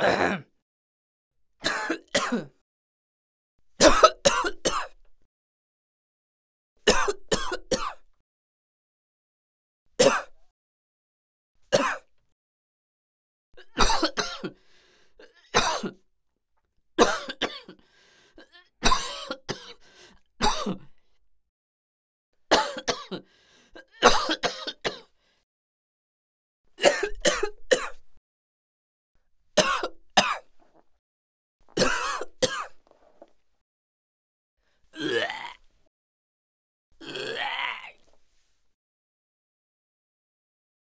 Ahem.